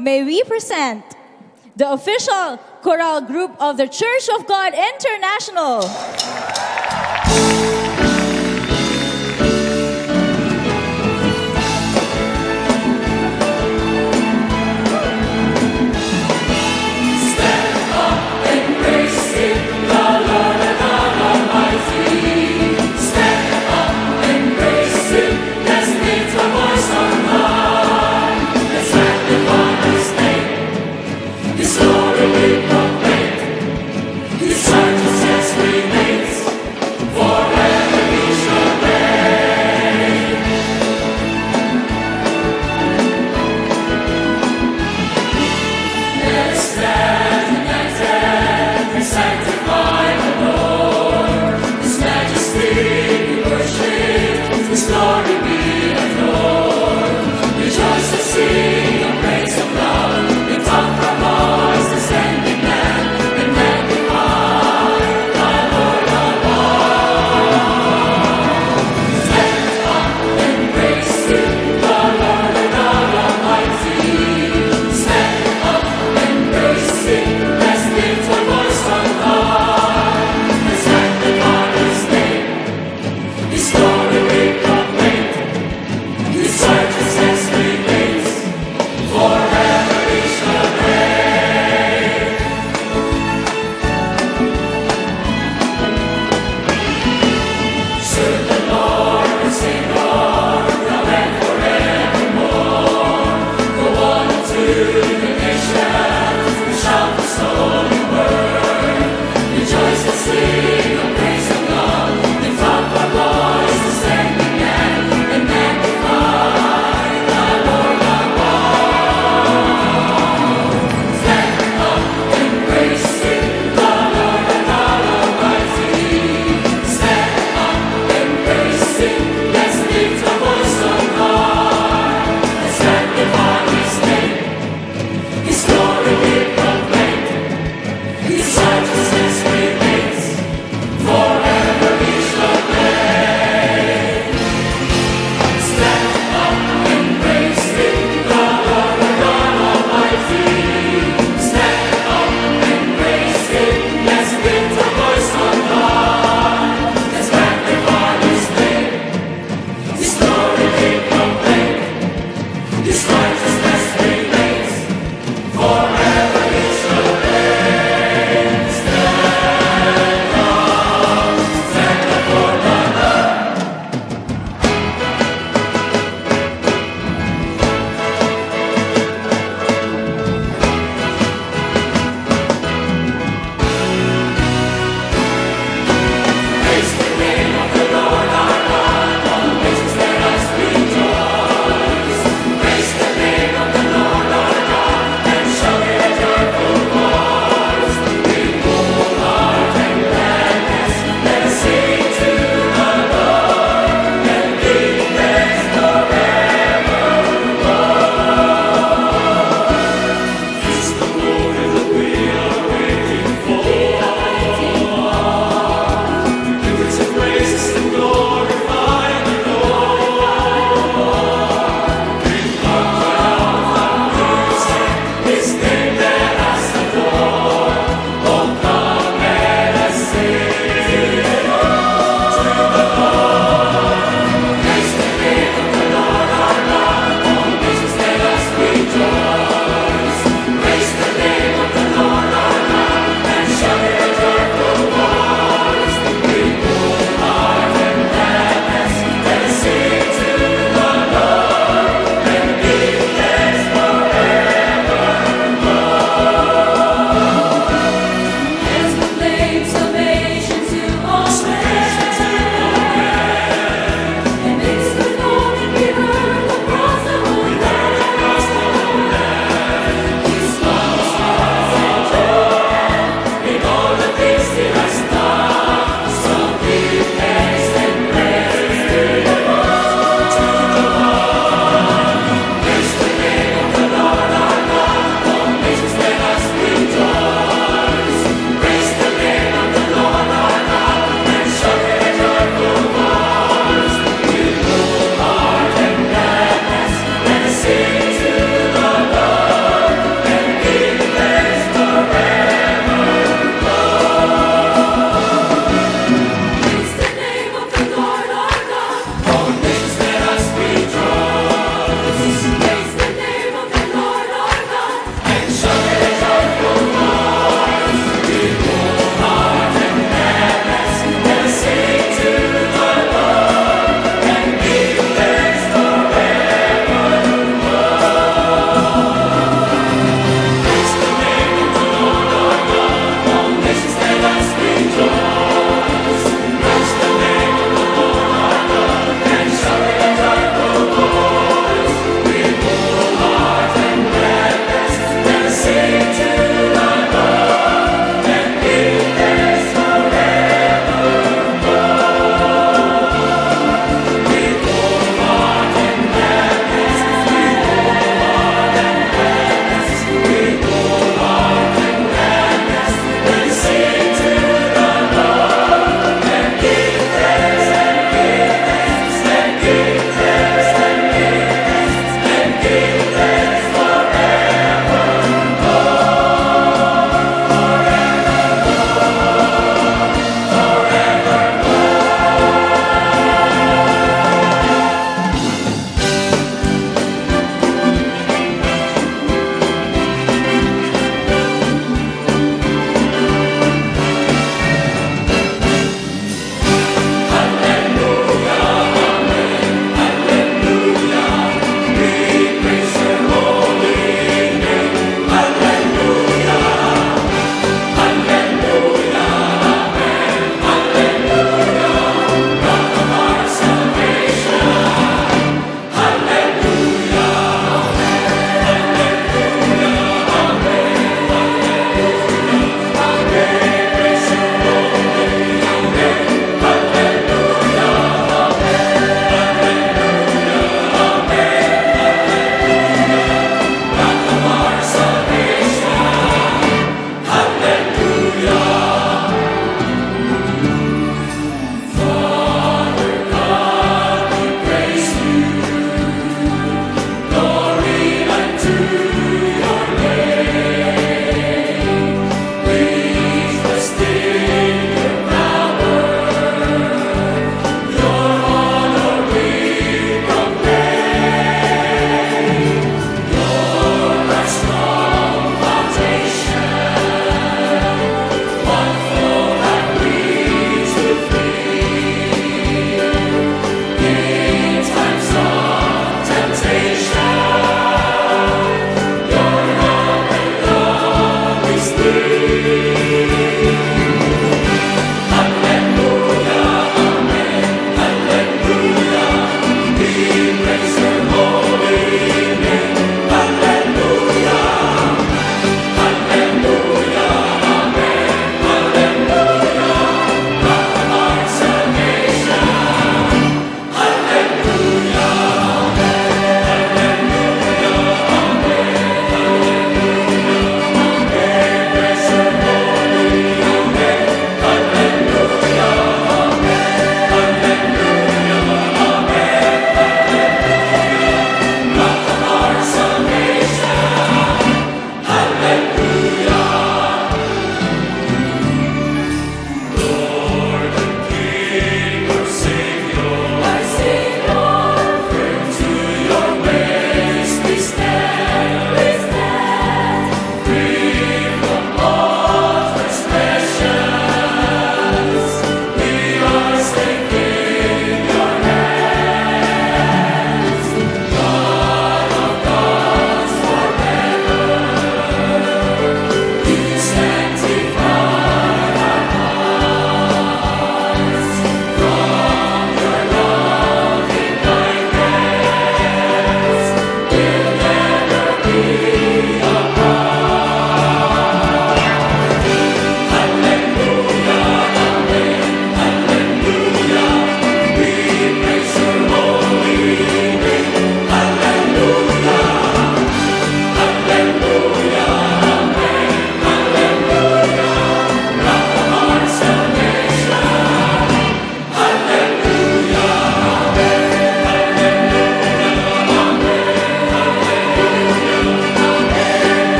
may we present the official choral group of the Church of God International.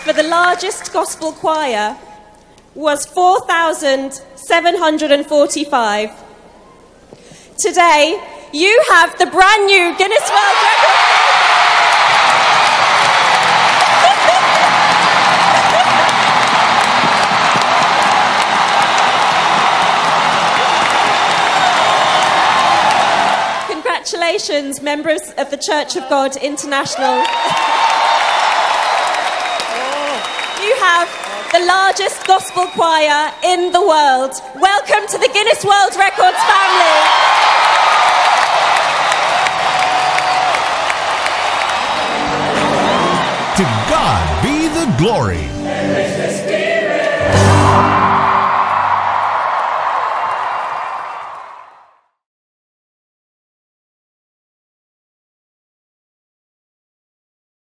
For the largest gospel choir was 4,745. Today, you have the brand new Guinness World Record. Congratulations, members of the Church of God International. Have the largest gospel choir in the world. Welcome to the Guinness World Records family. To God be the glory.